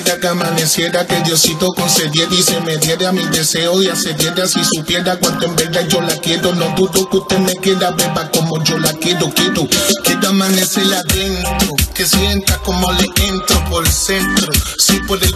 que amaneciera, que Diosito concediera y se me diera mi deseo y accediera si supiera cuánto en verdad yo la quiero. No dudo que usted me quiera, beba como yo la quiero, quiero. Quiero amanecer adentro, que sienta como le entro por el centro. Si por el